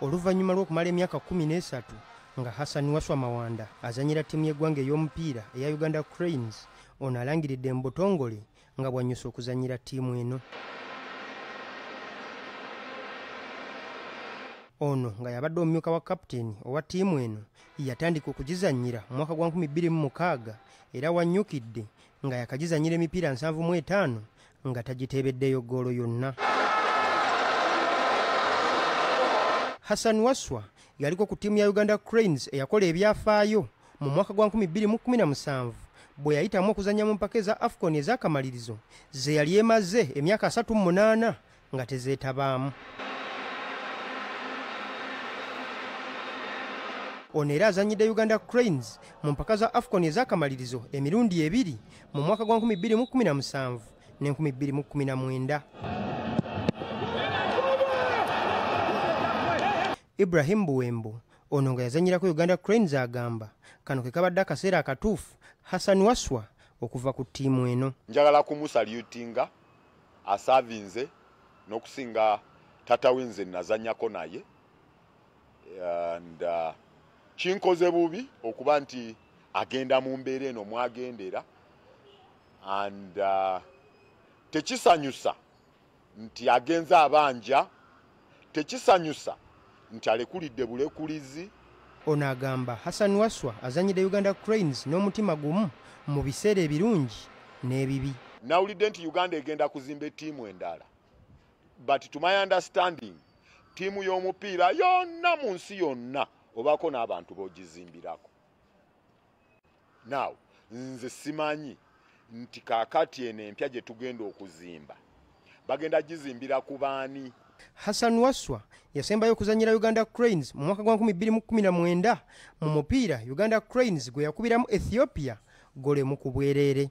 oluvannyuma lw'okumala emyaka 13 nga hassan waswa mawanda azanyira ttiimu y'eggwanga ey'omupiira eya uganda cranes ono alangiridde mu butongole nga bwanyusa okuzanyira ttiimu eno. Ono nga yabadde omumyuka wa kapiteeni owa ttiimu eno yatandika okugizannyira mu mwaka gwa 2006 era wannyukidde nga yakagizannyira emipiira 75 nga tagiteebeddeyo ggoolo yonna hassan waswa yaliko ku ttiimu ya uganda cranes eyakola ebyafaayo mu mwaka gwa 2017 bwe yayitamu okuzannya mu mpaka eza afcon ez'akamalirizo ze yali emaze emyaka 38 nga tezeetabaamu. Ono era azanyidde uganda cranes mu mpaka za afcon ez'akamalirizo emirundi ebiri mu mwaka gwa 2017 ne 2019 ibrahim buwembo ono nga yazanyirako uganda cranes agamba kano ke kabadde akaseera akatuufu hassan waswa okuva ku ttiimu eno. Njagala kumusalyutinga asaavinze n'okusinga tata wenze nazanyako naye. And uh, kinkoze bubi okuba nti agenda mu mbeera eno mwagendera and uh, tekisanyusa nti agenze abanja tekisanyusa nti alekulidde bulekulizi. Ono agamba hassan waswa azanyidde uganda cranes n'omutima gumu mu biseera ebirungi n'ebibi. Nawulidde nti uganda egenda kuzimba ettiimu endala but to my understanding ttiimu y'omupiira yonna mu nsi yonna obaako n'abantu b'ogizimbirako. Now nze simanyi nti kaakati eno empya gye tugenda okuzimba bagenda gizimbira ku baani hassan waswa yasembayo okuzanyira uganda cranes mu mwaka gwa 2019 mu mupiira uganda cranes gwe yakubiramu ethiopia golemu ku bwereere